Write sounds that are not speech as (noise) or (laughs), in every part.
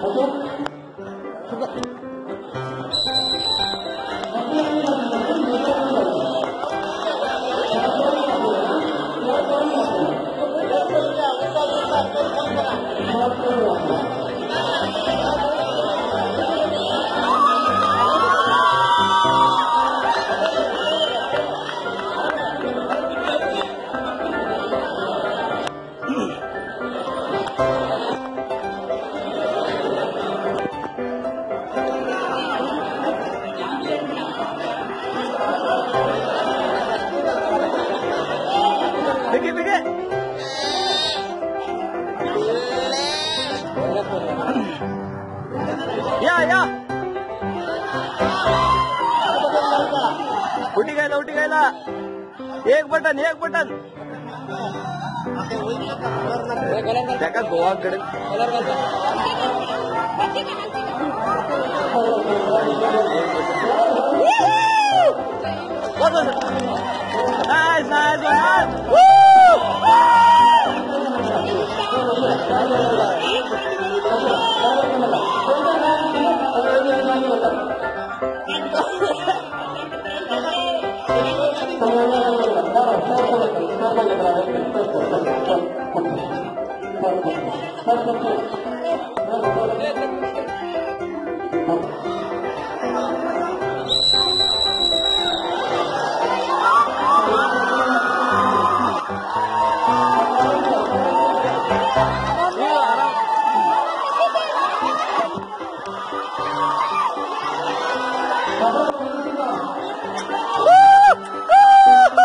好多，现在。Bigay, bigay! या या उठी गायला उठी गायला एक बटन एक बटन गोवाकडे Nice, nice, nice. Woo! Woo!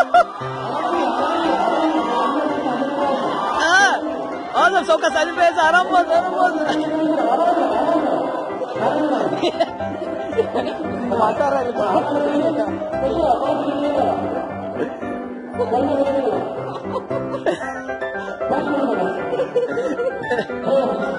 (laughs) ah, olha só o caçador de pesarão botando, botando. Mataram ele, mano. (laughs)